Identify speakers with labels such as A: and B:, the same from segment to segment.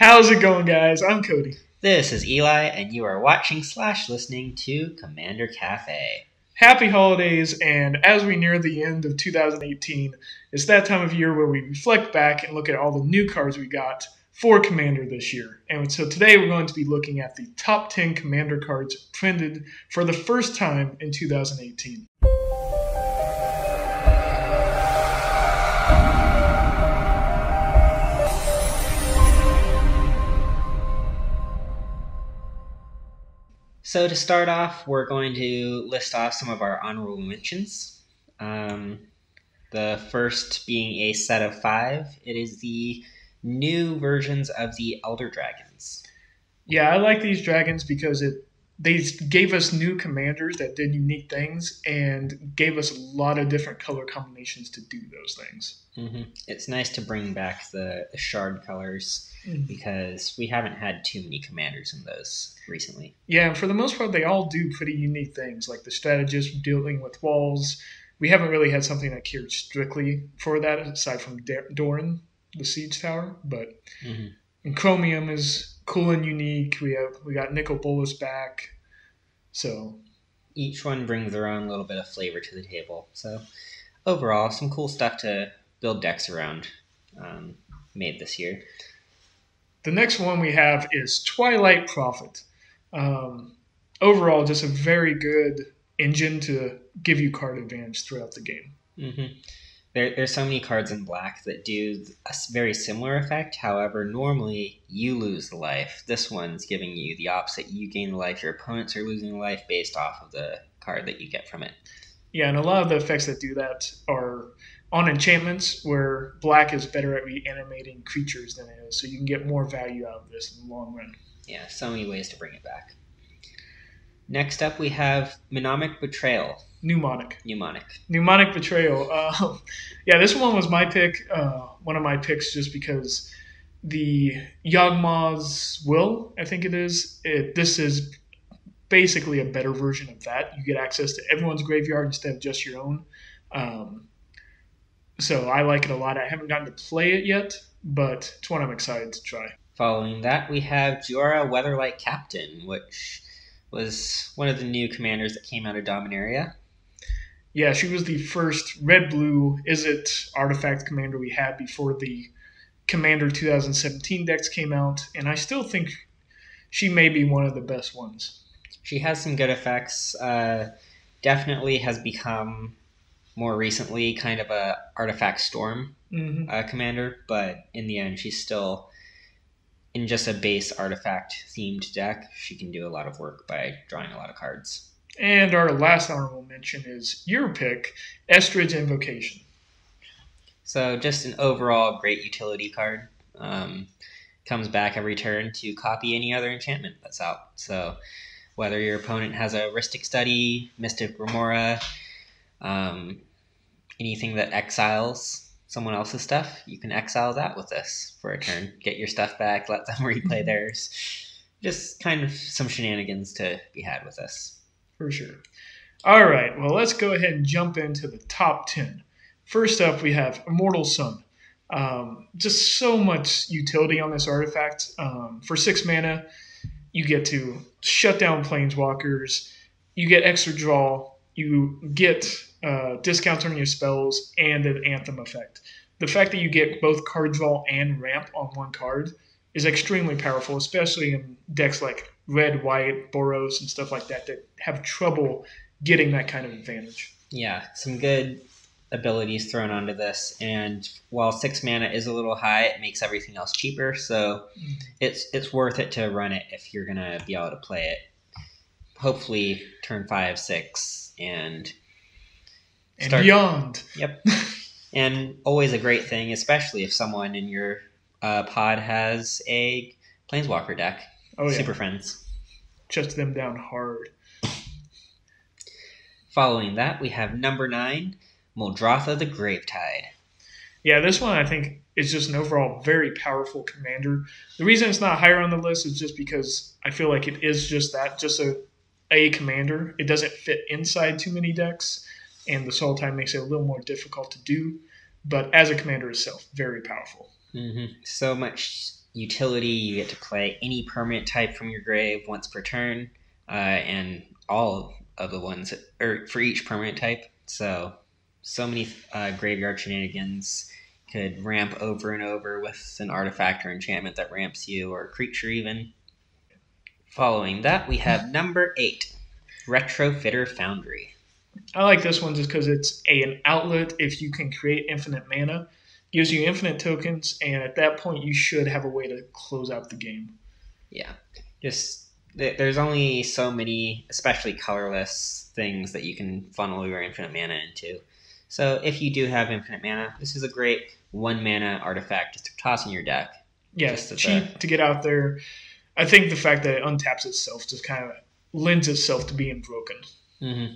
A: How's it going, guys? I'm Cody.
B: This is Eli, and you are watching slash listening to Commander Cafe.
A: Happy holidays, and as we near the end of 2018, it's that time of year where we reflect back and look at all the new cards we got for Commander this year. And so today we're going to be looking at the top 10 Commander cards printed for the first time in 2018.
B: So to start off, we're going to list off some of our honorable mentions. Um, the first being a set of five. It is the new versions of the Elder Dragons.
A: Yeah, I like these dragons because it they gave us new commanders that did unique things and gave us a lot of different color combinations to do those things.
B: Mm-hmm. It's nice to bring back the, the shard colors
A: Mm-hmm.
B: because we haven't had too many commanders in those recently.
A: Yeah, and for the most part, they all do pretty unique things, like the strategist dealing with walls. We haven't really had something that cared strictly for that, aside from Da- Doran, the siege tower. But
B: Mm-hmm.
A: Chromium is cool and unique. We have we got Nicol Bolas back, so
B: Each one brings their own little bit of flavor to the table. So overall, some cool stuff to build decks around um, made this year.
A: The next one we have is Twilight Prophet. Um, overall, just a very good engine to give you card advantage throughout the game.
B: hmm There, there's so many cards in black that do a very similar effect. However, normally you lose the life. This one's giving you the opposite. You gain the life. Your opponents are losing the life based off of the card that you get from it.
A: Yeah, and a lot of the effects that do that are on enchantments where black is better at reanimating creatures than it is, so you can get more value out of this in the long run.
B: Yeah, so many ways to bring it back. Next up, we have Mnemonic Betrayal,
A: Mnemonic.
B: Mnemonic.
A: Mnemonic Betrayal. Uh, yeah, this one was my pick, uh, one of my picks, just because the Yawgmoth's Will, I think it is, it, this is basically a better version of that. You get access to everyone's graveyard instead of just your own. Um, so I like it a lot. I haven't gotten to play it yet, but it's one I'm excited to try.
B: Following that, we have Jora Weatherlight Captain, which was one of the new commanders that came out of Dominaria.
A: Yeah, she was the first red blue is it artifact commander we had before the Commander 2017 decks came out, and I still think she may be one of the best ones.
B: She has some good effects. Uh, definitely has become more recently kind of a artifact storm
A: hmm
B: uh, commander, but in the end, she's still in just a base artifact themed deck. She can do a lot of work by drawing a lot of cards.
A: And our last honorable mention is your pick, Estrid's Invocation.
B: So just an overall great utility card. Um, comes back every turn to copy any other enchantment that's out. So whether your opponent has a Rhystic Study, Mystic Remora, um, anything that exiles someone else's stuff, you can exile that with this for a turn. Get your stuff back, let them replay theirs. Just kind of some shenanigans to be had with this.
A: For sure. All right, well, let's go ahead and jump into the top 10. First up, we have Immortal Sun. Um, just so much utility on this artifact. Um, for six mana, you get to shut down planeswalkers, you get extra draw, you get uh, discounts on your spells, and an anthem effect. The fact that you get both card draw and ramp on one card is extremely powerful, especially in decks like red, white, Boros, and stuff like that that have trouble getting that kind of advantage.
B: Yeah, some good abilities thrown onto this, and while six mana is a little high, it makes everything else cheaper. So it's it's worth it to run it if you're gonna be able to play it. Hopefully, turn five, six, and
A: And
B: Start-
A: beyond.
B: yep, and always a great thing, especially if someone in your uh, pod has a planeswalker deck.
A: Oh, yeah.
B: Super friends.
A: Shut them down hard.
B: Following that, we have number nine, Muldrotha the Gravetide.
A: Yeah, this one I think is just an overall very powerful commander. The reason it's not higher on the list is just because I feel like it is just that, just a a commander. It doesn't fit inside too many decks, and the soul time makes it a little more difficult to do. But as a commander itself, very powerful.
B: hmm So much utility, you get to play any permanent type from your grave once per turn, uh, and all of the ones, or for each permanent type. So, so many uh, graveyard shenanigans could ramp over and over with an artifact or enchantment that ramps you, or a creature even. Following that, we have number eight, Retrofitter Foundry.
A: I like this one just because it's a, an outlet if you can create infinite mana. Gives you infinite tokens, and at that point, you should have a way to close out the game.
B: Yeah, just there's only so many, especially colorless things that you can funnel your infinite mana into. So if you do have infinite mana, this is a great one mana artifact just to toss in your deck.
A: Yes, cheap to get out there. I think the fact that it untaps itself just kind of lends itself to being broken.
B: Mm-hmm.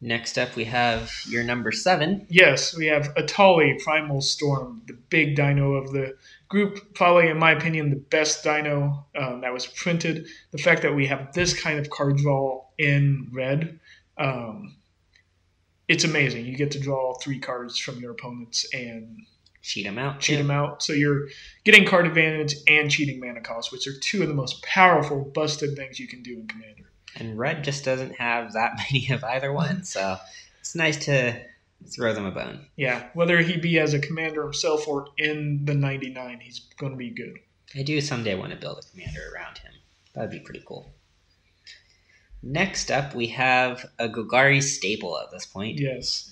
B: Next up, we have your number seven.
A: Yes, we have Etali Primal Storm, the big dino of the group. Probably, in my opinion, the best dino um, that was printed. The fact that we have this kind of card draw in red, um, it's amazing. You get to draw three cards from your opponents and
B: cheat them out.
A: Cheat them out. So you're getting card advantage and cheating mana cost, which are two of the most powerful busted things you can do in Commander
B: and red just doesn't have that many of either one. So it's nice to throw them a bone.
A: Yeah, whether he be as a commander himself or in the 99, he's going to be good.
B: I do someday want to build a commander around him. That'd be pretty cool. Next up, we have a Golgari staple at this point.
A: Yes.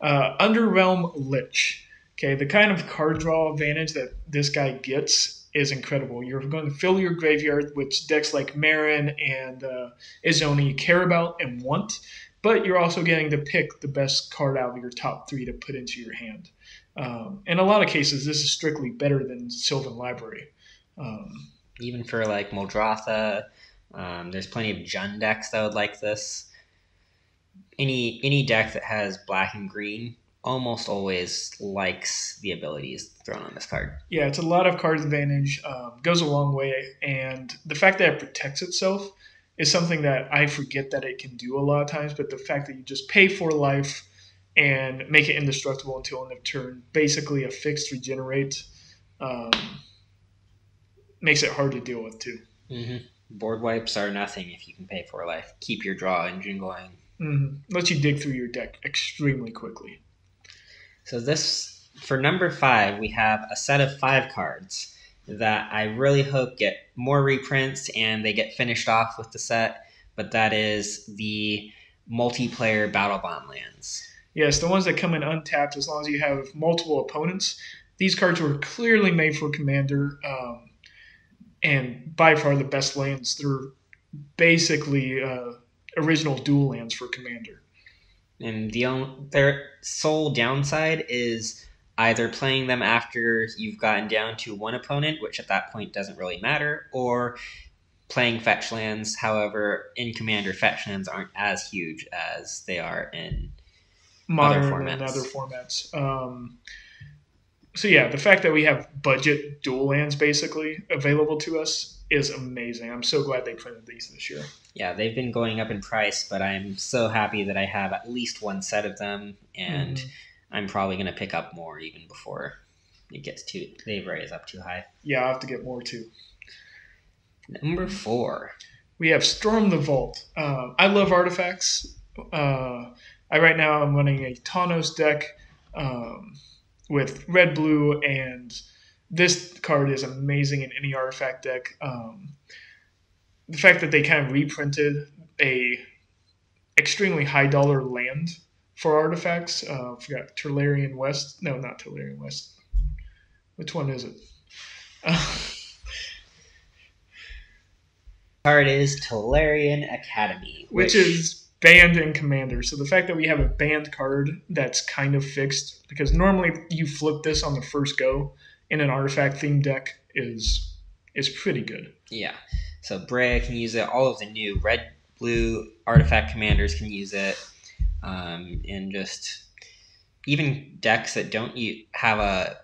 A: Uh, Underrealm Lich. Okay, the kind of card draw advantage that this guy gets is incredible. You're going to fill your graveyard, which decks like Meren and uh, Izoni you care about and want, but you're also getting to pick the best card out of your top three to put into your hand. Um, in a lot of cases, this is strictly better than Sylvan Library. Um,
B: Even for like Muldrotha, um, there's plenty of Jund decks that would like this. Any any deck that has black and green almost always likes the abilities thrown on this card.
A: Yeah, it's a lot of card advantage, um, goes a long way, and the fact that it protects itself is something that I forget that it can do a lot of times. But the fact that you just pay for life and make it indestructible until end of turn, basically a fixed regenerate, um, makes it hard to deal with too.
B: Mm-hmm. Board wipes are nothing if you can pay for life. Keep your draw engine going.
A: Mm-hmm. Lets you dig through your deck extremely quickly.
B: So this for number five, we have a set of five cards that I really hope get more reprints and they get finished off with the set. But that is the multiplayer Battlebond lands.
A: Yes, the ones that come in untapped as long as you have multiple opponents. These cards were clearly made for Commander, um, and by far the best lands. They're basically uh, original dual lands for Commander
B: and the only, their sole downside is either playing them after you've gotten down to one opponent, which at that point doesn't really matter, or playing fetch lands. However, in Commander, fetch lands aren't as huge as they are in
A: modern other and other formats. Um, so yeah, the fact that we have budget dual lands basically available to us is amazing. I'm so glad they printed these this year.
B: Yeah, they've been going up in price, but I'm so happy that I have at least one set of them, and mm-hmm. I'm probably going to pick up more even before it gets too they raise up too high.
A: Yeah, I have to get more too.
B: Number four,
A: we have Storm the Vault. Uh, I love artifacts. Uh, I right now I'm running a Tawnos deck um, with red, blue, and this card is amazing in any artifact deck. Um, the fact that they kind of reprinted a extremely high dollar land for artifacts. Uh, I forgot Tolarian West. No, not Tolarian West. Which one is it? Uh,
B: card is Tolarian Academy,
A: which, which is banned in Commander. So the fact that we have a banned card that's kind of fixed, because normally you flip this on the first go in an artifact themed deck, is is pretty good.
B: Yeah. So Breya can use it. All of the new red, blue artifact commanders can use it, um, and just even decks that don't have a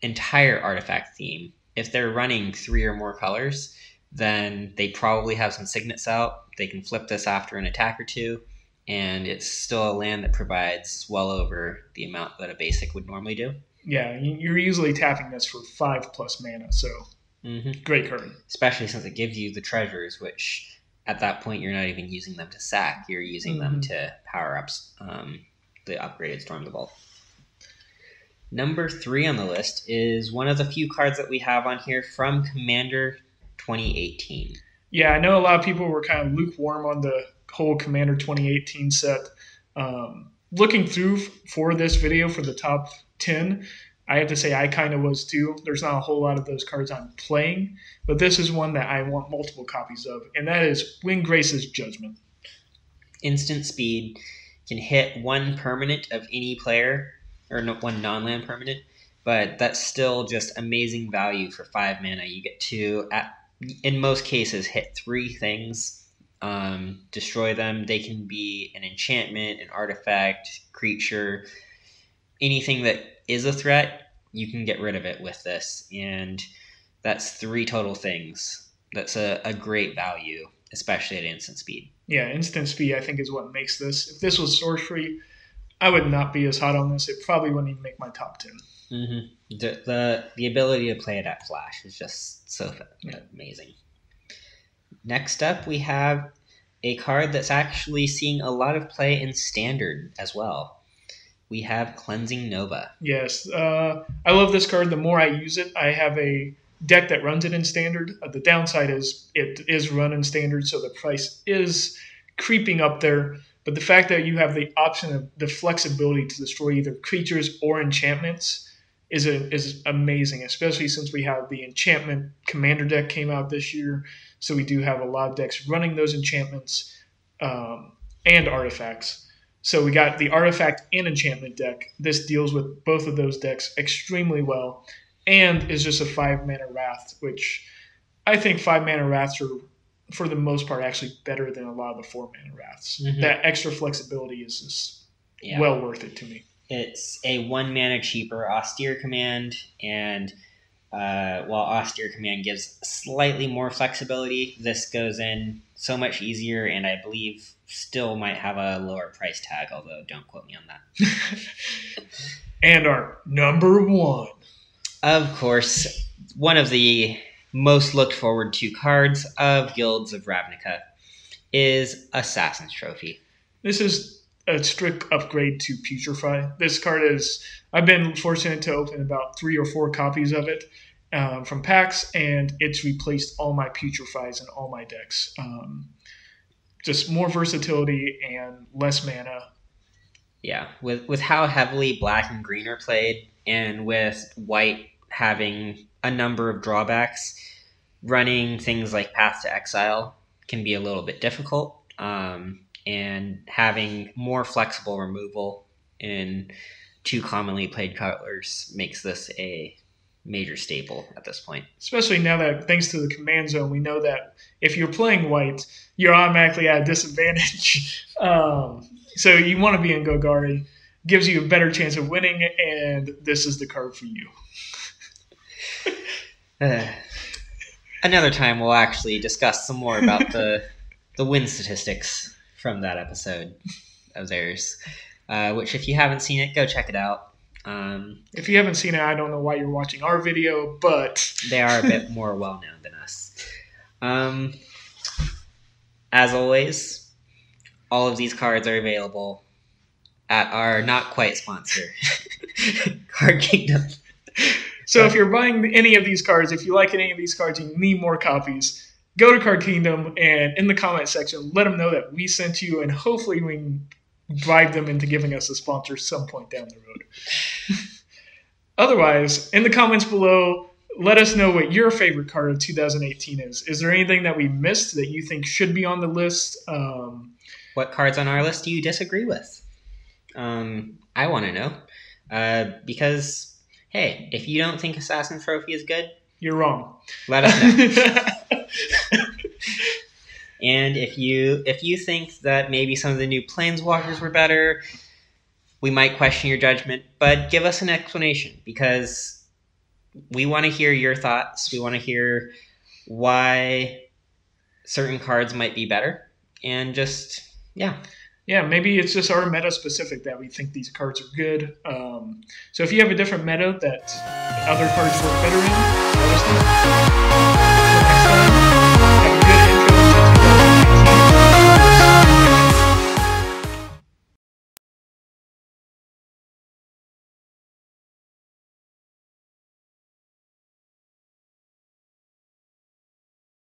B: entire artifact theme. If they're running three or more colors, then they probably have some signets out. They can flip this after an attack or two, and it's still a land that provides well over the amount that a basic would normally do.
A: Yeah, you- you're usually tapping this for five plus mana, so
B: hmm
A: great card.
B: Especially since it gives you the treasures, which at that point you're not even using them to sack. You're using them
A: Mhm.
B: to power ups um, the upgraded Storm the Vault. Number three on the list is one of the few cards that we have on here from Commander 2018.
A: Yeah, I know a lot of people were kind of lukewarm on the whole Commander 2018 set. Um, looking through f- for this video for the top 10, I have to say I kind of was too. There's not a whole lot of those cards I'm playing, but this is one that I want multiple copies of, and that is Windgrace's Judgment.
B: instant speed can hit one permanent of any player or no, one non-land permanent but that's still just amazing value for five mana you get to at, in most cases hit three things um, destroy them they can be an enchantment an artifact creature anything that is a threat you can get rid of it with this and that's three total things that's a, a great value especially at instant speed
A: Yeah, instant speed I think is what makes this. If this was sorcery, I would not be as hot on this. It probably wouldn't even make my top 10.
B: Hmm The, the the ability to play it at flash is just so amazing. Next up, we have a card that's actually seeing a lot of play in standard as well. We have Cleansing Nova.
A: Yes, uh, I love this card. The more I use it, I have a deck that runs it in standard. Uh, the downside is it is run in standard, so the price is creeping up there. But the fact that you have the option of the flexibility to destroy either creatures or enchantments is a, is amazing, especially since we have the enchantment commander deck came out this year. So we do have a lot of decks running those enchantments um, and artifacts. So we got the artifact and enchantment deck. This deals with both of those decks extremely well, and is just a five mana wrath, which I think five mana wraths are for the most part actually better than a lot of the four mana wraths.
B: Mhm.
A: That extra flexibility is just
B: Yeah.
A: well worth it to me.
B: It's a one mana cheaper austere command, and uh, while austere command gives slightly more flexibility, this goes in so much easier, and I believe still might have a lower price tag. Although don't quote me on that.
A: and our number one.
B: Of course, one of the most looked forward to cards of Guilds of Ravnica is Assassin's Trophy.
A: This is a strict upgrade to Putrefy. This card is, I've been fortunate to open about three or four copies of it um, from packs, and it's replaced all my Putrefies in all my decks. Um, just more versatility and less mana.
B: Yeah, with with how heavily black and green are played, and with white having a number of drawbacks, running things like Path to Exile can be a little bit difficult. Um, and having more flexible removal in two commonly played colors makes this a major staple at this point.
A: Especially now that, thanks to the command zone, we know that if you're playing white, you're automatically at a disadvantage. um, so you want to be in Golgari. Gives you a better chance of winning, and this is the card for you.
B: Uh, another time we'll actually discuss some more about the the win statistics from that episode of theirs. Uh, which, if you haven't seen it, go check it out. Um,
A: If you haven't seen it, I don't know why you're watching our video, but
B: they are a bit more well known than us. Um, as always, all of these cards are available at our not quite sponsor, Card Kingdom.
A: so if you're buying any of these cards, if you like any of these cards, you need more copies. Go to Card Kingdom and in the comment section, let them know that we sent you, and hopefully we can bribe them into giving us a sponsor some point down the road. Otherwise, in the comments below, let us know what your favorite card of 2018 is. Is there anything that we missed that you think should be on the list? Um,
B: What cards on our list do you disagree with? Um, I want to know. Uh, because, hey, if you don't think Assassin's Trophy is good,
A: you're wrong.
B: let us know. and if you if you think that maybe some of the new Planeswalkers were better, we might question your judgment, but give us an explanation because we want to hear your thoughts. We want to hear why certain cards might be better, and just yeah,
A: yeah, maybe it's just our meta specific that we think these cards are good. Um, so if you have a different meta that other cards work better in, let us know.